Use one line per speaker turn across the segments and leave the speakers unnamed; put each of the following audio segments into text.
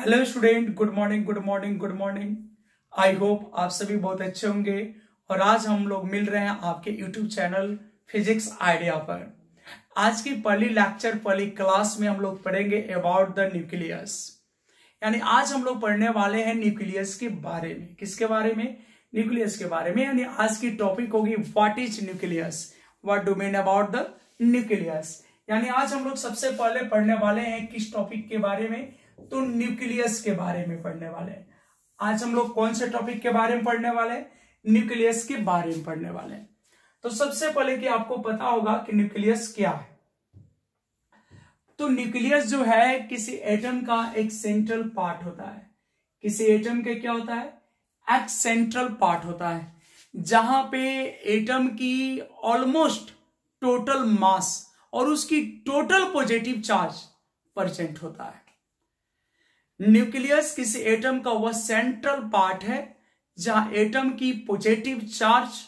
Hello student good morning good morning good morning I hope आप सभी बहुत अच्छे होंगे और आज हम लोग मिल रहे हैं आपके यूट्यूब चैनल फिजिक्स आइडिया पर आज की पहली लेक्चर पहली क्लास में हम लोग पढ़ेंगे अबाउट द न्यूक्लियस यानी आज हम लोग पढ़ने वाले हैं न्यूक्लियस के बारे में किसके बारे में न्यूक्लियस के बारे में यानी आज की टॉपिक होगी what is nucleus what do mean about the nucleus यानी आज हम लोग सबसे पहले पढ़ने वाले हैं किस टॉपिक के बारे में तो न्यूक्लियस के बारे में पढ़ने वाले हैं आज हम लोग कौन से टॉपिक के बारे में पढ़ने वाले हैं न्यूक्लियस के बारे में पढ़ने वाले हैं तो सबसे पहले कि आपको पता होगा कि न्यूक्लियस क्या है तो न्यूक्लियस जो है किसी एटम का एक सेंट्रल पार्ट होता है किसी एटम के क्या होता है एक सेंट्रल पार्ट होता है जहां पे एटम की ऑलमोस्ट टोटल मास और उसकी टोटल पॉजिटिव चार्ज परसेंट होता है न्यूक्लियस किसी एटम का वह सेंट्रल पार्ट है जहां एटम की positive charge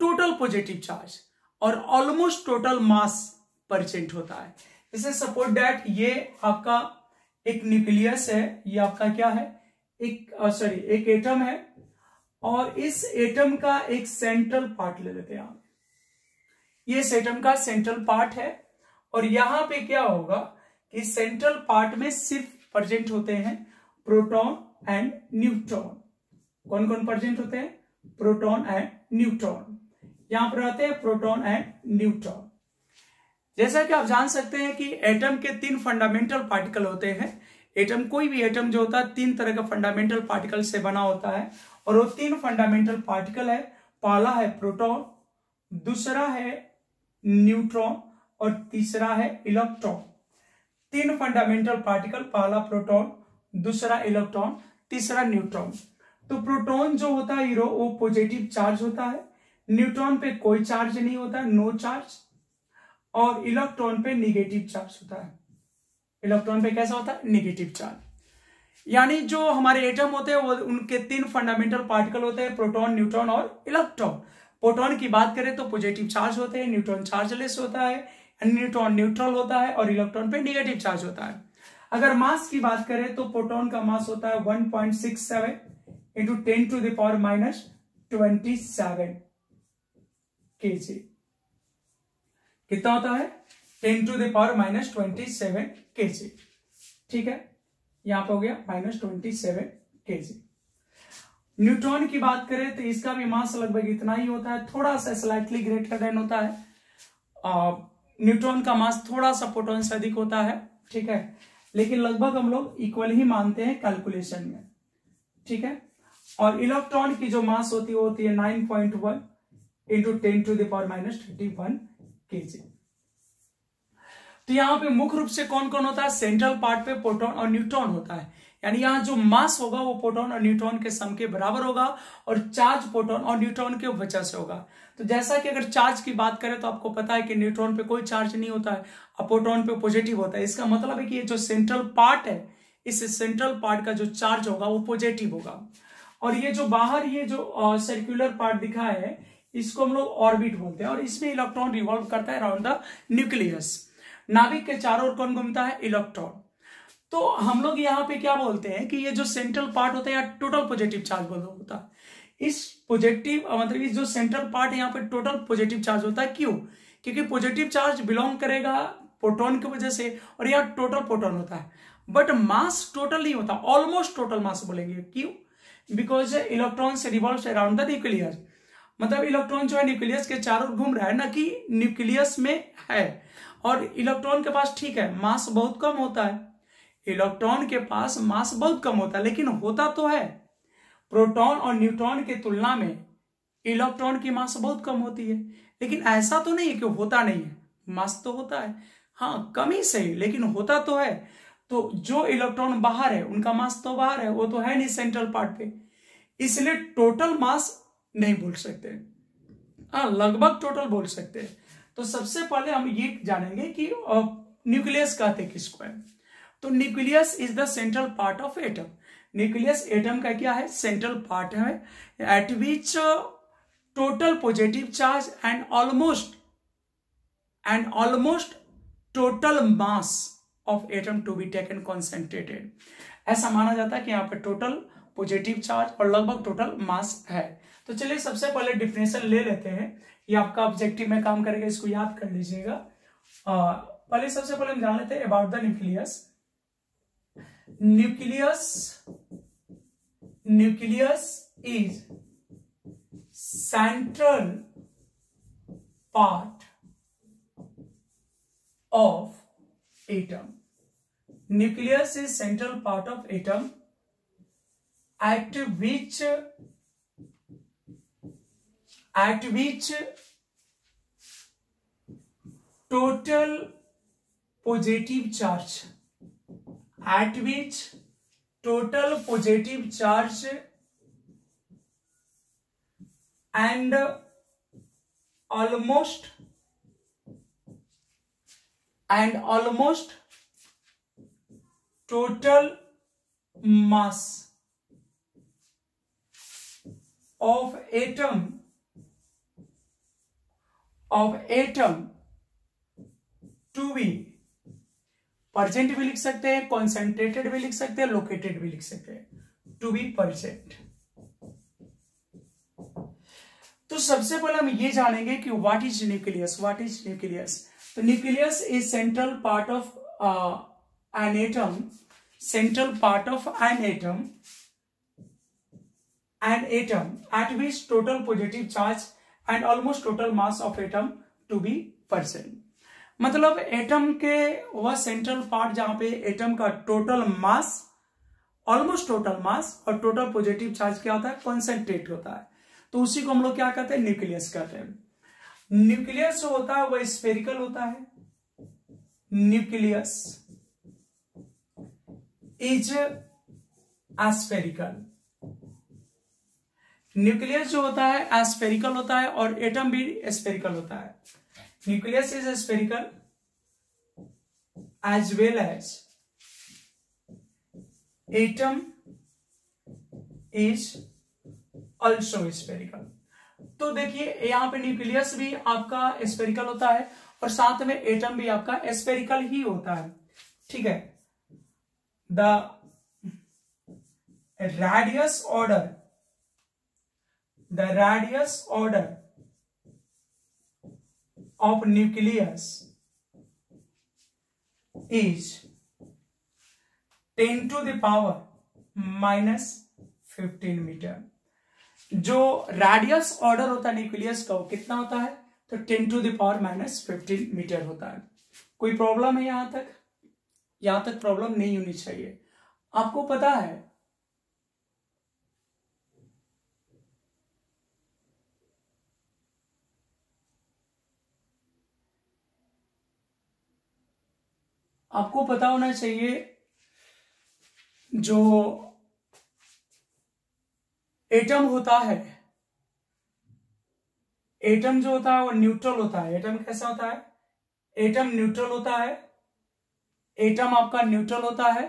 total positive charge और ऑलमोस्ट टोटल मास परसेंट होता है जैसे सपोज डैट ये आपका एक न्यूक्लियस है ये आपका क्या है एक सॉरी एक एटम है और इस एटम का एक सेंट्रल पार्ट ले लेते हैं आप ये इस एटम का सेंट्रल पार्ट है और यहां पे क्या होगा कि सेंट्रल पार्ट में सिर्फ प्रजेंट होते हैं प्रोटॉन एंड न्यूट्रॉन कौन कौन प्रजेंट होते हैं प्रोटॉन एंड न्यूट्रॉन यहां पर आते हैं प्रोटॉन एंड न्यूट्रॉन जैसा कि आप जान सकते हैं कि एटम के तीन फंडामेंटल पार्टिकल होते हैं एटम कोई भी एटम जो होता है तीन तरह का फंडामेंटल पार्टिकल से बना होता है और वो तीन फंडामेंटल पार्टिकल है पहला है प्रोटॉन दूसरा है न्यूट्रॉन और तीसरा है इलेक्ट्रॉन तीन फंडामेंटल पार्टिकल पहला प्रोटॉन दूसरा इलेक्ट्रॉन तीसरा न्यूट्रॉन तो प्रोटॉन जो होता है हीरो वो पॉजिटिव चार्ज होता है न्यूट्रॉन पे कोई चार्ज नहीं होता नो चार्ज और इलेक्ट्रॉन पे निगेटिव चार्ज होता है इलेक्ट्रॉन पे कैसा होता है निगेटिव चार्ज यानी जो हमारे एटम होते हैं वो उनके तीन फंडामेंटल पार्टिकल होते हैं प्रोटॉन न्यूट्रॉन और इलेक्ट्रॉन प्रोटॉन की बात करें तो पॉजिटिव चार्ज होते हैं न्यूट्रॉन चार्जलेस होता है न्यूट्रॉन न्यूट्रल होता है और इलेक्ट्रॉन पे निगेटिव चार्ज होता है अगर मास की बात करें तो प्रोटोन का मास होता है one point six seven into ten to the power minus twenty seven K G कितना होता है ten to the power minus twenty seven K G ठीक है यहां पर हो गया माइनस ट्वेंटी सेवन के जी न्यूट्रॉन की बात करें तो इसका भी मास लगभग इतना ही होता है थोड़ा सा स्लाइटली ग्रेटर देन होता है न्यूट्रॉन का मास थोड़ा सा प्रोटोन से अधिक होता है ठीक है लेकिन लगभग हम लोग इक्वल ही मानते हैं कैलकुलेशन में ठीक है और इलेक्ट्रॉन की जो मास होती है होती है nine point one into ten to the power minus thirty one K तो यहां पे मुख्य रूप से कौन कौन होता है सेंट्रल पार्ट पे प्रोटॉन और न्यूट्रॉन होता है यानी यहां जो मास होगा वो प्रोटॉन और न्यूट्रॉन के सम के बराबर होगा और चार्ज प्रोटॉन और न्यूट्रॉन के वजह से होगा तो जैसा कि अगर चार्ज की बात करें तो आपको पता है कि न्यूट्रॉन पे कोई चार्ज नहीं होता है अपोट्रॉन पे पॉजिटिव होता है इसका मतलब है कि ये जो सेंट्रल पार्ट है इस सेंट्रल पार्ट का जो चार्ज होगा वो पॉजिटिव होगा और ये जो बाहर ये जो सर्क्यूलर पार्ट दिखा है इसको हम लोग ऑर्बिट बोलते हैं और इसमें इलेक्ट्रॉन रिवॉल्व करता है अराउंड द न्यूक्लियस नाभिक के चारों ओर कौन घूमता है इलेक्ट्रॉन तो हम लोग यहाँ पे क्या बोलते हैं कि ये जो सेंट्रल पार्ट होता है या टोटल पॉजिटिव चार्ज होता है इस पॉजिटिव मतलब इस जो सेंट्रल पार्ट है यहाँ पे टोटल पॉजिटिव चार्ज होता है क्यों क्योंकि पॉजिटिव चार्ज बिलोंग करेगा प्रोटोन की वजह से और यहाँ टोटल प्रोटोन होता है बट मास टोटल नहीं होता ऑलमोस्ट टोटल मास बोलेंगे क्यों बिकॉज इलेक्ट्रॉन से रिवॉल्व अराउंड द न्यूक्लियस मतलब इलेक्ट्रॉन जो है न्यूक्लियस के चारों घूम रहा है ना कि न्यूक्लियस में है और इलेक्ट्रॉन के पास ठीक है मास बहुत कम होता है इलेक्ट्रॉन के पास मास बहुत कम होता है लेकिन होता तो है प्रोटॉन और न्यूट्रॉन के तुलना में इलेक्ट्रॉन की मास बहुत कम होती है लेकिन ऐसा तो नहीं है कि होता नहीं है मास तो होता है हाँ कम ही सही लेकिन होता तो है तो जो इलेक्ट्रॉन बाहर है उनका मास तो बाहर है वो तो है नहीं सेंट्रल पार्ट पे इसलिए टोटल मास नहीं बोल सकते हाँ लगभग टोटल बोल सकते हैं तो सबसे पहले हम ये जानेंगे कि न्यूक्लियस कहते किसको है तो nucleus is the central part of atom nucleus atom का क्या है सेंट्रल पार्ट है at which total positive charge and almost and almost total mass of atom to be taken concentrated ऐसा माना जाता है कि यहाँ पर टोटल पॉजिटिव चार्ज और लगभग टोटल मास है तो चलिए सबसे पहले डिफिनेशन ले लेते हैं ये आपका ऑब्जेक्टिव में काम करेगा इसको याद कर लीजिएगा पहले सबसे पहले हम जान लेते हैं about the nucleus nucleus nucleus is central part of atom nucleus is central part of atom at which at which total positive charge at which total positive charge and almost total mass of atom to be present भी लिख सकते हैं concentrated भी लिख सकते हैं located भी लिख सकते हैं टू बी परसेंट तो सबसे पहले हम ये जानेंगे कि what is nucleus what is nucleus तो nucleus is central part of an atom central part of an atom an atom at which total positive charge and almost total mass of atom to be percent मतलब atom के वह central part जहां पे atom का total mass almost total mass और total positive charge क्या होता है कॉन्सेंट्रेट होता है तो उसी को हम लोग क्या कहते हैं न्यूक्लियस कहते हैं न्यूक्लियस जो होता है वह स्पेरिकल होता है न्यूक्लियस इज एस्पेरिकल न्यूक्लियस जो होता है एस्पेरिकल होता है और एटम भी स्पेरिकल होता है nucleus is spherical as well as atom is also spherical तो देखिए यहां पे न्यूक्लियस भी आपका स्पेरिकल होता है और साथ में एटम भी आपका स्पेरिकल ही होता है ठीक है the radius order the radius order of nucleus is 10 to the power minus 15 metre जो रेडियस ऑर्डर होता है न्यूक्लियस का वो कितना होता है तो 10 टू दावर माइनस 15 मीटर होता है कोई प्रॉब्लम है यहां तक यहां तक प्रॉब्लम नहीं होनी चाहिए आपको पता है आपको पता होना चाहिए जो एटम होता है एटम जो होता है वो न्यूट्रल होता है एटम कैसा होता है एटम न्यूट्रल होता है एटम आपका न्यूट्रल होता है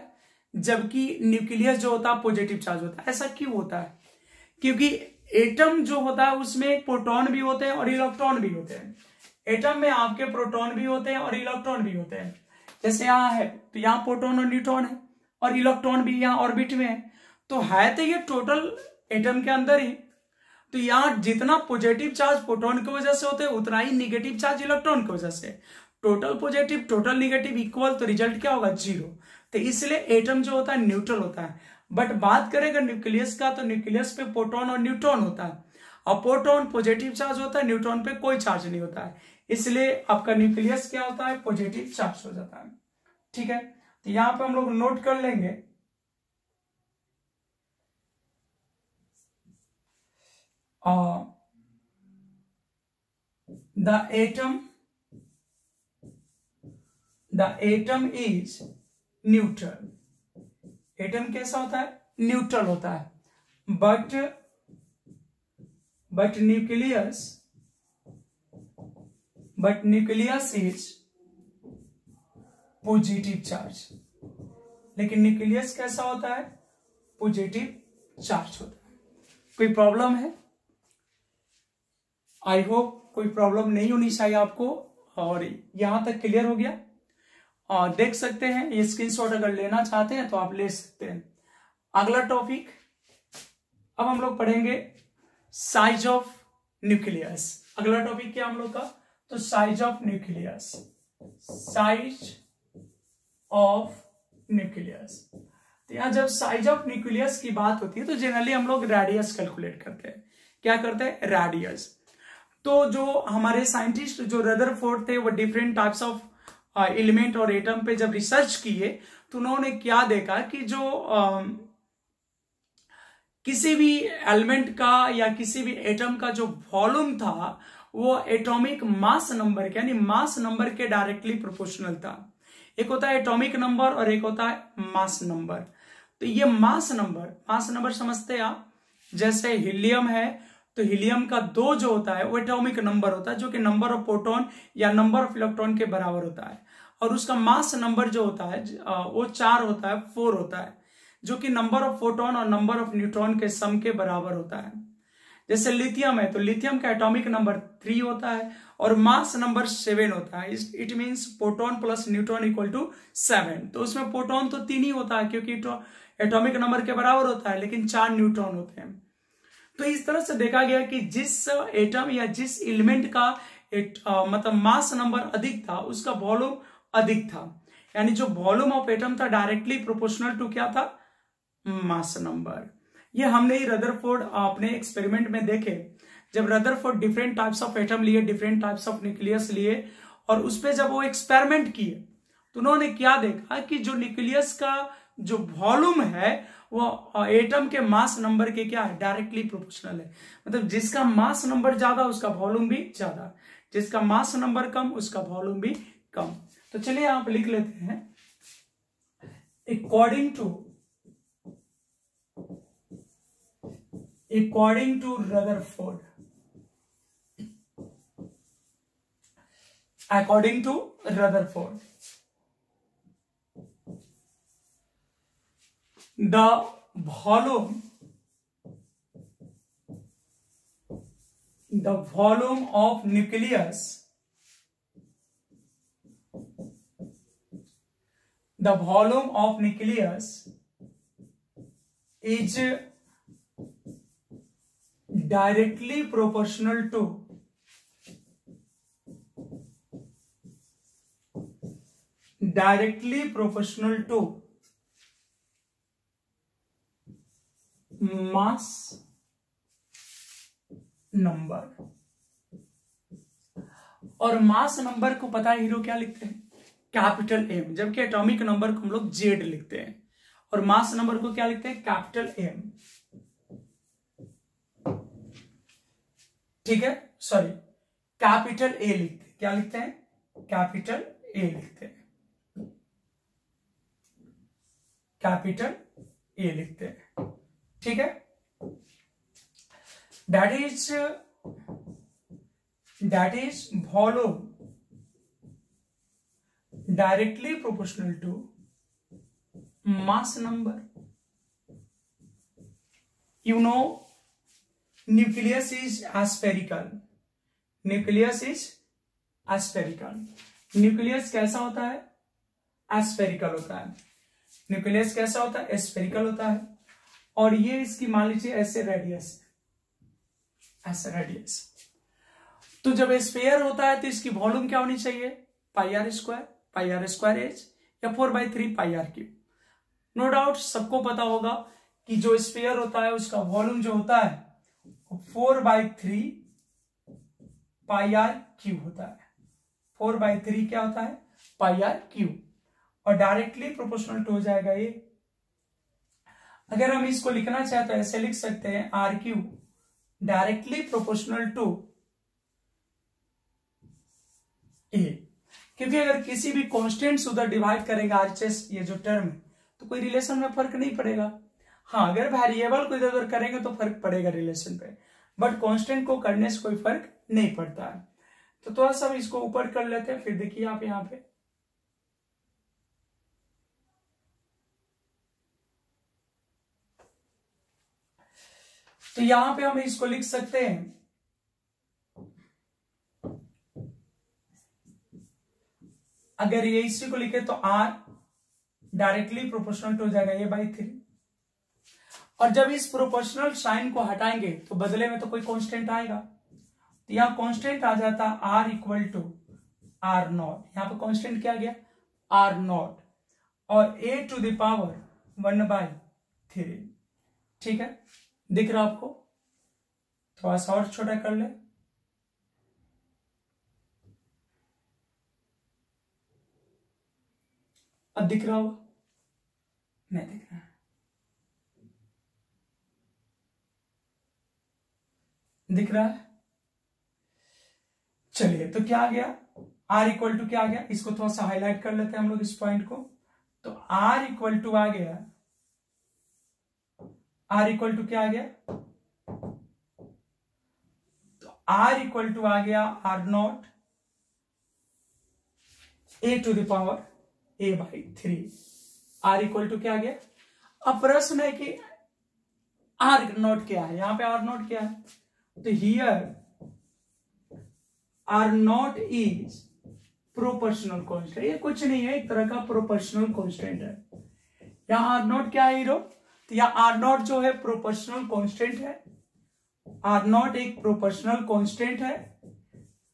जबकि न्यूक्लियस जो होता है पॉजिटिव चार्ज होता है ऐसा क्यों होता है क्योंकि एटम जो होता है उसमें प्रोटॉन भी होते हैं और इलेक्ट्रॉन भी होते हैं एटम में आपके प्रोटॉन भी होते हैं और इलेक्ट्रॉन भी होते हैं जैसे यहाँ है तो यहाँ प्रोटोन और न्यूट्रॉन है और इलेक्ट्रॉन भी यहाँ ऑर्बिट में है तो है तो ये टोटल एटम के अंदर ही तो यहाँ जितना पॉजिटिव चार्ज प्रोटोन की वजह से होते उतना ही निगेटिव चार्ज इलेक्ट्रॉन की वजह से total positive total negative equal तो रिजल्ट क्या होगा जीरो तो इसलिए एटम जो होता है न्यूट्रल होता है बट बात करें अगर न्यूक्लियस का तो न्यूक्लियस पे प्रोटोन और न्यूट्रॉन होता है और प्रोटोन पॉजिटिव चार्ज होता है न्यूट्रॉन पे कोई चार्ज नहीं होता है इसलिए आपका न्यूक्लियस क्या होता है पॉजिटिव चार्ज हो जाता है ठीक है तो यहां पर हम लोग नोट कर लेंगे the atom the atom is neutral atom कैसा होता है न्यूट्रल होता है but but nucleus but nucleus is positive charge लेकिन न्यूक्लियस कैसा होता है पॉजिटिव चार्ज होता है कोई प्रॉब्लम है आई होप कोई प्रॉब्लम नहीं होनी चाहिए आपको और यहां तक क्लियर हो गया और देख सकते हैं ये स्क्रीनशॉट अगर लेना चाहते हैं तो आप ले सकते हैं अगला टॉपिक अब हम लोग पढ़ेंगे साइज ऑफ न्यूक्लियस अगला टॉपिक क्या हम लोग का तो size of nucleus size of nucleus तो यहां जब साइज ऑफ न्यूक्लियस की बात होती है तो जनरली हम लोग रेडियस कैलकुलेट करते हैं क्या करते हैं रेडियस तो जो हमारे साइंटिस्ट जो रदरफोर्ड थे वो डिफरेंट टाइप्स ऑफ एलिमेंट और एटम पे जब रिसर्च किए तो उन्होंने क्या देखा कि जो आ, um, किसी भी एलिमेंट का या किसी भी एटम का जो वॉल्यूम था वो एटॉमिक मास नंबर के यानी मास नंबर के डायरेक्टली प्रोपोर्शनल था एक होता है एटॉमिक नंबर और एक होता है मास नंबर तो ये मास नंबर मास नंबर समझते हैं आप जैसे हीलियम है तो हीलियम का दो जो होता है वो एटॉमिक नंबर होता है जो कि नंबर ऑफ प्रोटॉन या नंबर ऑफ इलेक्ट्रॉन के बराबर होता है और उसका मास नंबर जो होता है वो चार होता है फोर होता है जो कि नंबर ऑफ प्रोटोन और नंबर ऑफ न्यूट्रॉन के सम के बराबर होता है जैसे लिथियम है तो लिथियम का एटॉमिक नंबर थ्री होता है और मास नंबर सेवन होता है it means proton plus neutron equal to seven तो उसमें पोटोन तो तीन ही होता है क्योंकि एटॉमिक नंबर के बराबर होता है लेकिन चार न्यूट्रॉन होते हैं तो इस तरह से देखा गया कि जिस एटम या जिस एलिमेंट का एट, आ, मतलब मास नंबर अधिक था उसका वॉल्यूम अधिक था यानी जो वॉल्यूम ऑफ एटम था डायरेक्टली प्रोपोर्शनल टू क्या था मास नंबर ये हमने ही रदरफोर्ड आपने एक्सपेरिमेंट में देखे जब Rutherford different types of atom लिए डिफरेंट टाइप्स ऑफ न्यूक्लियस लिए और उस पर जब वो एक्सपेरिमेंट किए तो उन्होंने क्या देखा कि जो न्यूक्लियस का जो वॉल्यूम है वो एटम के मास नंबर के क्या है डायरेक्टली प्रोपोर्शनल है मतलब जिसका मास नंबर ज्यादा उसका वॉल्यूम भी ज्यादा जिसका मास नंबर कम उसका वॉल्यूम भी कम तो चलिए आप लिख लेते हैं according to according to Rutherford. According to Rutherford. The volume the volume of nucleus the volume of nucleus is directly proportional to directly proportional to mass number और मास नंबर को पता है हीरो क्या लिखते हैं कैपिटल एम जबकि atomic number को हम लोग जेड लिखते हैं और मास नंबर को क्या लिखते हैं कैपिटल एम ठीक है सॉरी कैपिटल ए लिखते हैं क्या लिखते हैं कैपिटल ए लिखते हैं कैपिटल ए लिखते हैं ठीक है that is that is volume directly proportional to mass number you know nucleus is spherical nucleus is spherical nucleus कैसा होता है एस्पेरिकल होता है न्यूक्लियस कैसा होता है एस्पेरिकल होता है और ये इसकी मान लीजिए ऐसे रेडियस ऐसे रेडियस तो जब स्पेयर होता है तो इसकी वॉल्यूम क्या होनी चाहिए pi r square pi r square H या four by three pi r cube cube no doubt सबको पता होगा कि जो स्पेयर होता है उसका वॉल्यूम जो होता है four by three pi R cube होता है फोर बाई थ्री क्या होता है पाई आर क्यू और डायरेक्टली प्रोपोर्शनल टू हो जाएगा ये अगर हम इसको लिखना चाहें तो ऐसे लिख सकते हैं R cube directly proportional to A क्योंकि अगर किसी भी कॉन्स्टेंट से उधर डिवाइड करेगा आरचेस ये जो टर्म है तो कोई रिलेशन में फर्क नहीं पड़ेगा हाँ अगर वेरिएबल को इधर उधर करेंगे तो फर्क पड़ेगा रिलेशन पे बट कॉन्स्टेंट को करने से कोई फर्क नहीं पड़ता है तो थोड़ा सा इसको ऊपर कर लेते हैं फिर देखिए आप यहाँ पे तो यहां पे हम इसको लिख सकते हैं अगर ये इसी को लिखे तो आर डायरेक्टली प्रोपोर्शनल हो जाएगा ये बाई थ्री और जब इस प्रोपोर्शनल साइन को हटाएंगे तो बदले में तो कोई कांस्टेंट आएगा तो यहां कांस्टेंट आ जाता R equal to R naught यहां पर कॉन्स्टेंट क्या गया आर नॉट और A to the power one by three ठीक है दिख रहा आपको थोड़ा सा और छोटा कर ले अब दिख रहा होगा नहीं दिख दिख रहा है चलिए तो क्या आ गया आर इक्वल टू क्या आ गया इसको थोड़ा सा हाईलाइट कर लेते हैं हम लोग इस पॉइंट को तो आर इक्वल टू आ गया आर इक्वल टू क्या आ गया तो आर इक्वल टू आ गया R naught A to the power A by three R equal to क्या आ गया अब प्रश्न है कि आर नॉट क्या है यहां पे आर नॉट क्या है तो here R naught is proportional constant ये कुछ नहीं है एक तरह का प्रोपर्शनल कॉन्स्टेंट है यहां आर नॉट क्या है हीरो तो यहां आर नॉट जो है प्रोपर्शनल कॉन्स्टेंट है आर नॉट एक प्रोपर्शनल कॉन्स्टेंट है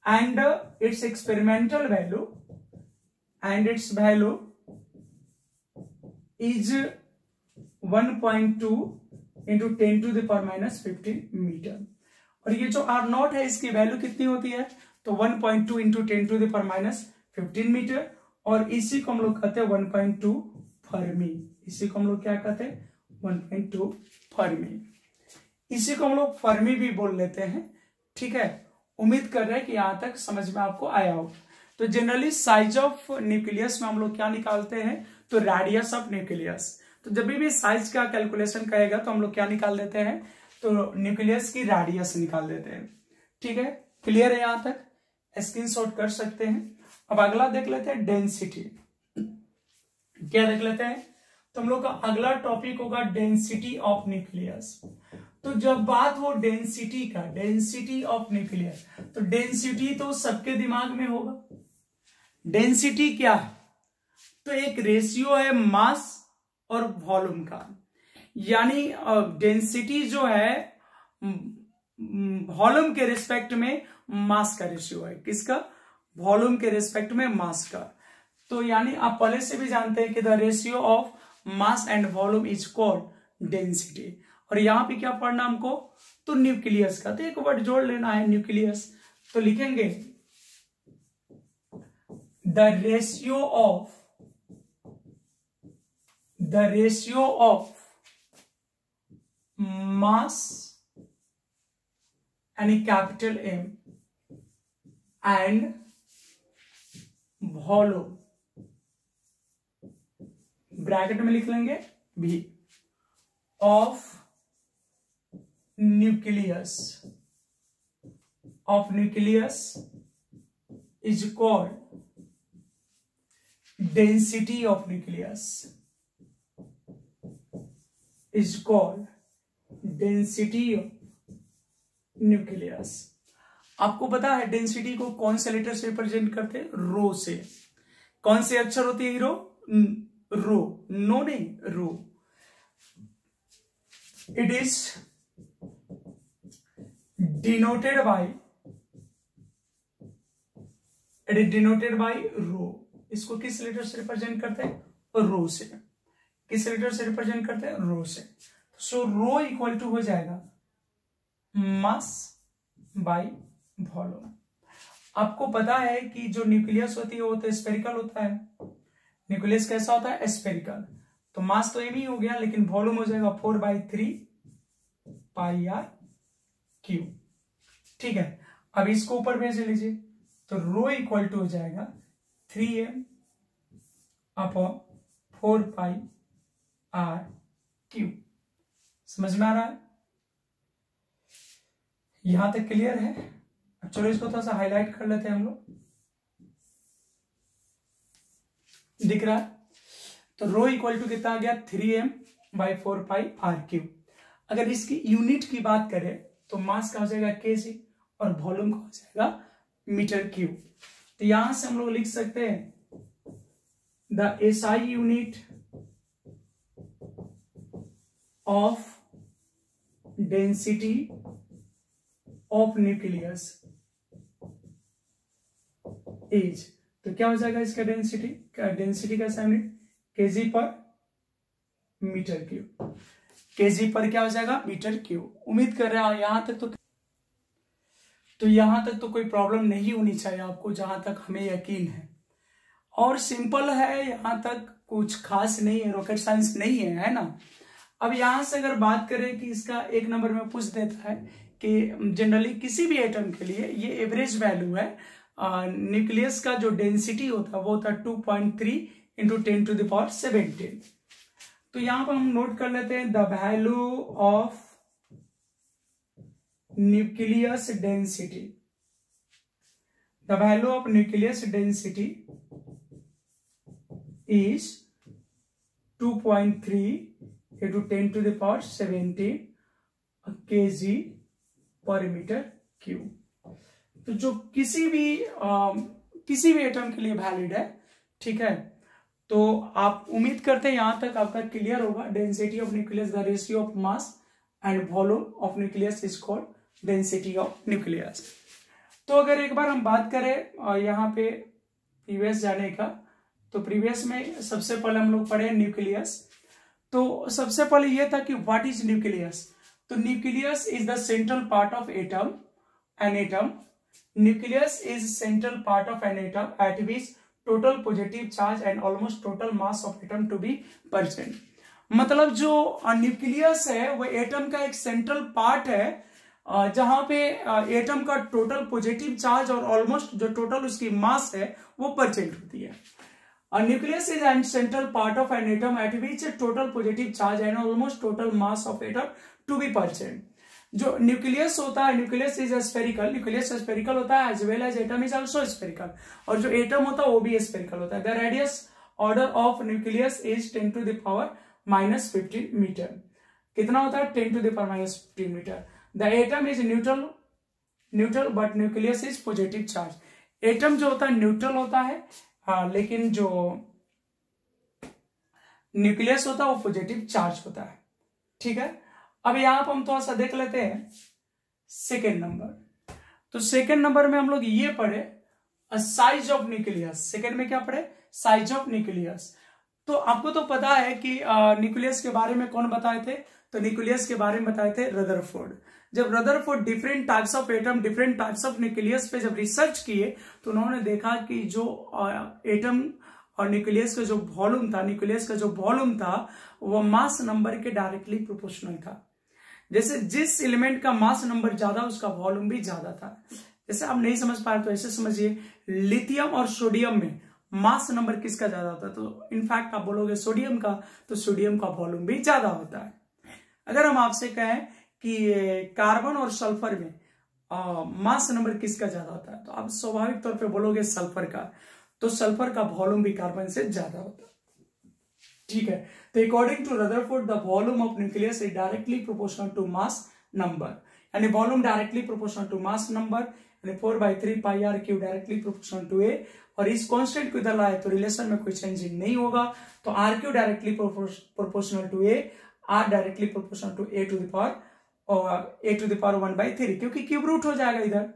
and it's experimental value and it's value is 1.2 two into ten to the minus fifteen metre और ये जो आर नॉट है इसकी वैल्यू कितनी होती है तो 1.2 point two into ten to the minus fifteen metre और इसी को हम लोग कहते हैं 1.2 पॉइंट टू फर्मी इसी को हम लोग क्या कहते हैं 1.2 पॉइंट टू फर्मी इसी को हम लोग फर्मी भी बोल लेते हैं ठीक है उम्मीद कर रहे हैं कि यहां तक समझ में आपको आया हो तो जनरली साइज ऑफ न्यूक्लियस में हम लोग क्या निकालते हैं तो रेडियस ऑफ न्यूक्लियस तो जब भी साइज का कैलकुलेशन करेगा तो हम लोग क्या निकाल देते हैं तो न्यूक्लियस की रेडियस निकाल देते हैं ठीक है क्लियर है यहां तक शॉट कर सकते हैं अब अगला देख लेते हैं डेंसिटी क्या देख लेते हैं तो हम लोग का अगला टॉपिक होगा डेंसिटी ऑफ न्यूक्लियस तो जब बात हो डेंसिटी का डेंसिटी ऑफ न्यूक्लियस तो डेंसिटी तो सबके दिमाग में होगा डेंसिटी क्या है तो एक रेशियो है मास और वॉल्यूम का यानी डेंसिटी जो है वॉल्यूम के रिस्पेक्ट में मास का रेशियो है किसका वॉल्यूम के रिस्पेक्ट में मास का तो यानी आप पहले से भी जानते हैं कि the ratio of mass and volume is called density और यहां पे क्या पढ़ना हमको तो न्यूक्लियस का तो एक वर्ड जोड़ लेना है न्यूक्लियस तो लिखेंगे the ratio of the ratio of mass and a capital M and volume bracket में लिख लेंगे भी of nucleus of nucleus is called density of nucleus is called density nucleus आपको पता है डेंसिटी को कौन से लेटर से रिप्रेजेंट करते हैं रो से कौन से अक्षर होते हैं हीरो रो नो नहीं rho it is denoted by it is denoted by rho इसको किस लेटर से रिप्रेजेंट करते हैं रो से किस लेटर से रिप्रेजेंट करते हैं रो से सो रो इक्वल टू हो जाएगा मास बाई वॉल्यूम आपको पता है कि जो न्यूक्लियस होती है वो तो स्पेरिकल होता है न्यूक्लियस कैसा होता है स्पेरिकल तो मास तो एम ही हो गया लेकिन वॉल्यूम हो जाएगा four by three pi R cube ठीक है अब इसको ऊपर भेज लीजिए तो रो इक्वल टू हो जाएगा three M upon four pi R cube समझ में आ रहा है यहां तक क्लियर है अब चलो इसको थोड़ा सा हाईलाइट कर लेते हैं हम लोग दिख रहा है तो रो इक्वल टू कितना आ गया three M by four pi R cube अगर इसकी यूनिट की बात करें तो मास का हो जाएगा के सी और वॉल्यूम का हो जाएगा मीटर क्यू तो यहां से हम लोग लिख सकते हैं the SI unit of density of nucleus is तो क्या हो जाएगा इसका डेंसिटी डेंसिटी का के KG per metre cube KG per क्या हो जाएगा मीटर क्यूब उम्मीद कर रहे हैं हाँ, यहां तक तो तो यहां तक तो कोई प्रॉब्लम नहीं होनी चाहिए आपको जहां तक हमें यकीन है और सिंपल है यहां तक कुछ खास नहीं है रॉकेट साइंस नहीं है है ना अब यहां से अगर बात करें कि इसका एक नंबर में पूछ देता है कि जनरली किसी भी एटम के लिए ये एवरेज वैल्यू है न्यूक्लियस का जो डेंसिटी होता है वो होता है two point three into ten to the power seventeen तो यहां पर हम नोट कर लेते हैं the value of nucleus density the value of nucleus density is two point three into 10 to the power के जी पर मीटर क्यूब तो जो किसी भी आ, किसी भी एटम के लिए वैलिड है ठीक है तो आप उम्मीद करते हैं यहां तक आपका क्लियर होगा density of nucleus the ratio of mass and volume of nucleus is called density of nucleus तो अगर एक बार हम बात करें यहाँ पे प्रीवियस जाने का तो प्रीवियस में सबसे पहले हम लोग पढ़े न्यूक्लियस तो सबसे पहले यह था कि व्हाट इज न्यूक्लियस तो nucleus is the central part of atom an atom nucleus is central part of an atom at which total positive charge and almost total mass of atom to be percent मतलब जो nucleus है वो atom का एक central part है जहां पे atom का टोटल पॉजिटिव चार्ज और ऑलमोस्ट जो टोटल उसकी मास है वो परसेंट होती है A nucleus is an central part of an atom at which total positive charge and almost total mass of atom to be percent. जो nucleus होता है nucleus is spherical nucleus spherical होता है as well as atom is also spherical और जो atom होता है वो भी स्पेरिकल होता है the radius order of nucleus is ten to the power minus fifteen metre कितना होता है ten to the power minus fifteen metre the atom is neutral neutral but nucleus is positive charge atom जो होता है neutral होता है आ, हाँ, लेकिन जो न्यूक्लियस होता है वो पॉजिटिव चार्ज होता है ठीक है अब यहां पर हम थोड़ा सा देख लेते हैं सेकेंड नंबर तो सेकेंड नंबर में हम लोग ये पढ़े साइज ऑफ न्यूक्लियस सेकेंड में क्या पढ़े साइज ऑफ न्यूक्लियस तो आपको तो पता है कि न्यूक्लियस के बारे में कौन बताए थे तो न्यूक्लियस के बारे में बताए थे रदरफोर्ड जब Rutherford different types of atom different types of nucleus पे जब रिसर्च किए तो उन्होंने देखा कि जो एटम और न्यूक्लियस का जो वॉल्यूम था न्यूक्लियस का जो वॉल्यूम था वह मास नंबर के डायरेक्टली प्रोपोर्शनल था जैसे जिस एलिमेंट का मास नंबर ज्यादा उसका वॉल्यूम भी ज्यादा था जैसे आप नहीं समझ पा रहे तो ऐसे समझिए लिथियम और सोडियम में मास नंबर किसका ज्यादा होता है तो इनफैक्ट आप बोलोगे सोडियम का तो सोडियम का वॉल्यूम भी ज्यादा होता है अगर हम आपसे कहें कि कार्बन और सल्फर में आ, मास नंबर किसका ज्यादा होता है तो आप स्वाभाविक तौर पे बोलोगे सल्फर का तो सल्फर का वॉल्यूम भी कार्बन से ज्यादा होता है ठीक है तो according to Rutherford the volume of nucleus is directly proportional to mass number यानी volume directly proportional to mass number four by three pi R cube directly proportional to A और इस कॉन्स्टेंट को इधर लाए तो रिलेशन में कोई changing नहीं होगा तो R cube directly proportional to A R directly proportional to A to the power और A to the power one by three क्योंकि क्यूब रूट हो जाएगा इधर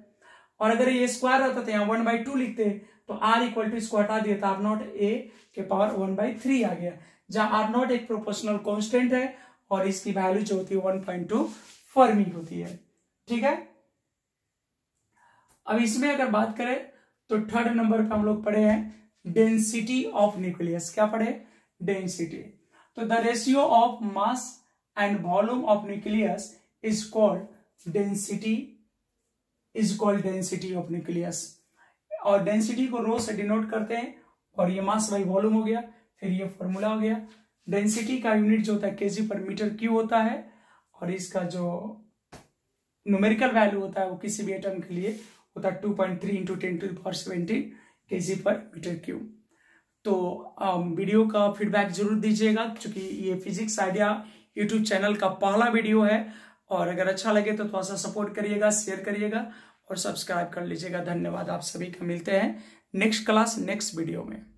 और अगर ये स्क्वायर रहता तो यहाँ वन बाई टू लिखते तो आर इक्वल टू इसको हटा दिया आर नॉट ए के पावर वन बाई थ्री आ गया जहां आर नॉट एक प्रोपोर्शनल कॉन्स्टेंट है और इसकी वैल्यू जो होती है वन पॉइंट टू फर्मी होती है ठीक है अब इसमें अगर बात करें तो थर्ड नंबर पे हम लोग पढ़े हैं डेंसिटी ऑफ न्यूक्लियस क्या पढ़े डेंसिटी तो the ratio of mass and volume of nucleus is called density is called density of nucleus और density को रो से डिनोट करते हैं और ये मास बाई वॉल्यूम हो गया फिर ये फॉर्मूला हो गया डेंसिटी का यूनिट जो होता है केजी पर मीटर क्यू होता है और इसका जो न्यूमेरिकल वैल्यू होता है वो किसी भी एटम के लिए होता है two point three into ten to power seventeen K G per metre cube तो वीडियो um, का फीडबैक जरूर दीजिएगा क्योंकि ये फिजिक्स आइडिया यूट्यूब चैनल का पहला वीडियो है और अगर अच्छा लगे तो थोड़ा सा सपोर्ट करिएगा शेयर करिएगा और सब्सक्राइब कर लीजिएगा धन्यवाद आप सभी का मिलते हैं नेक्स्ट क्लास नेक्स्ट वीडियो में